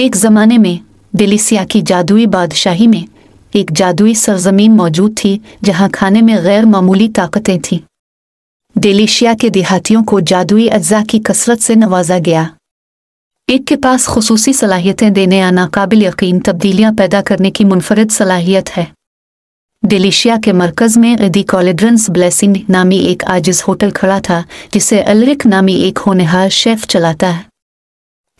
एक जमाने में डिलीसिया की जादुई बादशाही में एक जादुई सरजमीन मौजूद थी, जहाँ खाने में गैर मामूली ताकतें थीं। डेलिशिया के देहातियों को जादुई अज्जा की कसरत से नवाजा गया। एक के पास खसूसी सलाहियतें देने या नाकाबिल यकीन तब्दीलियाँ पैदा करने की मुनफरद सलाहियत है। डेलिशिया के मरकज में एदी कॉलेड्रंस ब्लेसिंग नामी एक आजिज होटल खड़ा था, जिसे अलरिक नामी एक होनहार शेफ चलाता है।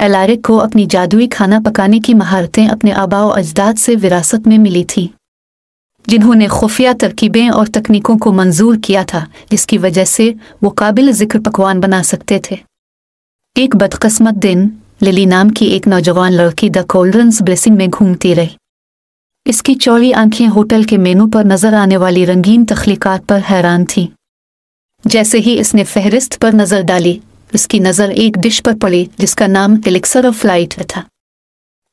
एलारिक को अपनी जादुई खाना पकाने की महारतें अपने आबाओ अजदाद से विरासत में मिली थी, जिन्होंने खुफिया तरकीबें और तकनीकों को मंजूर किया था, जिसकी वजह से वो काबिल ज़िक्र पकवान बना सकते थे। एक बदकस्मत दिन, लिली नाम की एक नौजवान लड़की द कोल्ड्रंस ब्लेसिंग में घूमती रही। इसकी चौड़ी आँखें होटल के मेनू पर नज़र आने वाली रंगीन तख्लीकात पर हैरान थीं। जैसे ही इसने फहरिस्त पर नज़र डाली उसकी नज़र एक डिश पर पड़ी, जिसका नाम एलिक्सर ऑफ़ लाइट था।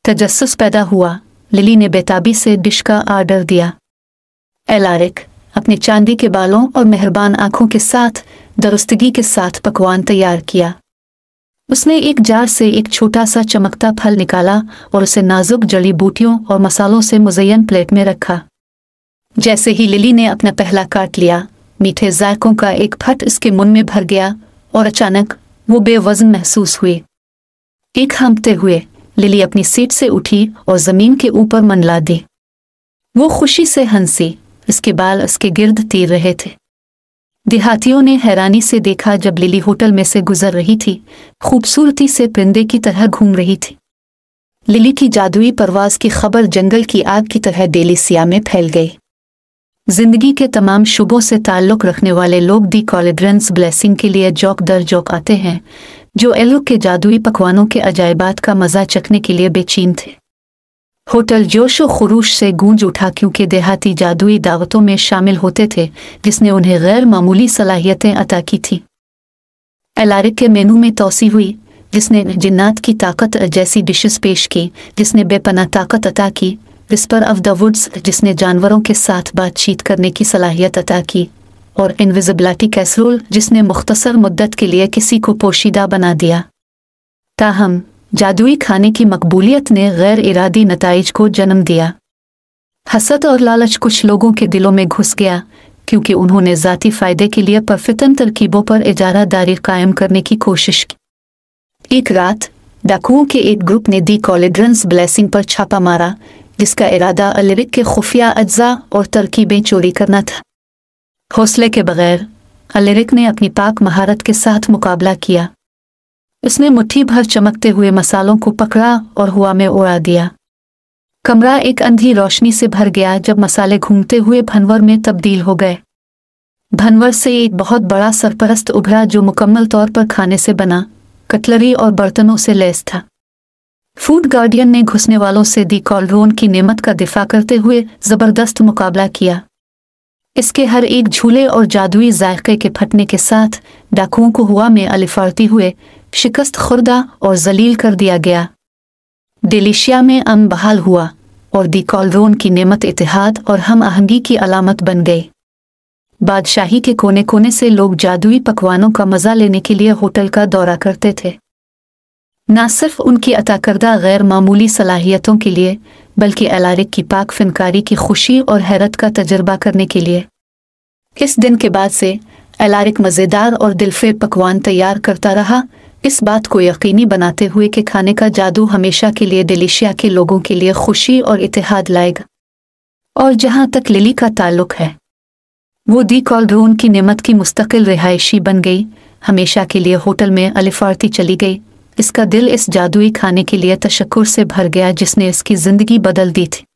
तजस्स पैदा हुआ। लिली ने बेताबी से डिश का आर्डर दिया। एलारिक, अपने चांदी के बालों और मेहरबान आँखों के साथ, दुरुस्तगी के साथ पकवान तैयार किया। उसने एक जार से एक छोटा सा चमकता फल निकाला और उसे नाजुक जड़ी बूटियों और मसालों से मुजयन प्लेट में रखा। जैसे ही लिली ने अपना पहला काट लिया, मीठे जायकों का एक फट इसके मुन में भर गया और अचानक वो बेवजन महसूस हुए। एक हमते हुए, लिली अपनी सीट से उठी और ज़मीन के ऊपर मनला दी। वो खुशी से हँसी, इसके बाल उसके गिर्द तीर रहे थे। देहातियों ने हैरानी से देखा जब लिली होटल में से गुजर रही थी, खूबसूरती से परिंदे की तरह घूम रही थी। लिली की जादुई परवाज की खबर जंगल की आग की तरह डेलिसिया में फैल गई। ज़िंदगी के तमाम शुभों से ताल्लुक रखने वाले लोग दी कॉलेड्रेंस ब्लेसिंग के लिए जौक दर जौक आते हैं, जो एलो के जादुई पकवानों के अजायबात का मज़ा चखने के लिए बेचैन थे। होटल जोश खरूश से गूंज उठा क्योंकि देहाती जादुई दावतों में शामिल होते थे, जिसने उन्हें गैर मामूली सलाहियतें अता की थी। एलारिक के मेनू में तोसी हुई, जिसने जिन्नात की ताकत जैसी डिशेस पेश की, जिसने बेपना ताकत अता की विस्पर ऑफ़ द वुड्स, जिसने जानवरों के साथ बातचीत करने की सलाहियत अता की, और इनविजिबिलिटी कैसरोल, जिसने मुख्तसर मुद्दत के लिए किसी को पोशीदा बना दिया। ताहम, जादुई खाने की मकबूलियत ने गैर इरादी नतज को जन्म दिया। हसत और लालच कुछ लोगों के दिलों में घुस गया, क्योंकि उन्होंने ज़ाती फ़ायदे के लिए परफितन तरकीबों पर इजारा दारी कायम करने की कोशिश की। एक रात, डाकुओं के एक ग्रुप ने दी कॉलेड्रंस ब्लेसिंग पर छापा मारा जिसका इरादा अलिरिक के खुफिया अज्जा और तरकीबें चोरी करना था। हौसले के बगैर अलिरिक ने अपनी पाक महारत के साथ मुकाबला किया। उसने मुट्ठी भर चमकते हुए मसालों को पकड़ा और हुआ में उड़ा दिया। कमरा एक अंधी रोशनी से भर गया जब मसाले घूमते हुए भनवर में तब्दील हो गए। भनवर से एक बहुत बड़ा सरपरस्त उभरा जो मुकम्मल तौर पर खाने से बना, कटलरी और बर्तनों से लैस था। फ़ूड गार्डियन ने घुसने वालों से दी कॉलरोन की नेमत का दिफा करते हुए ज़बरदस्त मुकाबला किया। इसके हर एक झूले और जादुई जायके के फटने के साथ डाकुओं को हुआ में अलिफारती हुए शिकस्त खुर्दा और जलील कर दिया गया। डिलीशिया में अम बहाल हुआ और दी कॉलरोन की नेमत इतिहाद और हम आहंगी की अलामत बन गई बादशाही के कोने कोने से लोग जादुई पकवानों का मज़ा लेने के लिए होटल का दौरा करते थे। न सिर्फ़ उनकी अता करदा गैर मामूली सलाहियतों के लिए, बल्कि अलारिक की पाक फनकारी की खुशी और हैरत का तजर्बा करने के लिए। इस दिन के बाद से अलारिक मज़ेदार और दिलफेर पकवान तैयार करता रहा। इस बात को यकीनी बनाते हुए कि खाने का जादू हमेशा के लिए डिलीशिया के लोगों के लिए खुशी और इतिहाद लाएगा। और जहाँ तक लिली का ताल्लुक है, वो दी कॉलड्रोन की नेमत की मुस्तकिल रिहायशी बन गई। हमेशा के लिए होटल में अलिफारती चली गई। इसका दिल इस जादुई खाने के लिए तशक्र से भर गया जिसने इसकी ज़िंदगी बदल दी थी।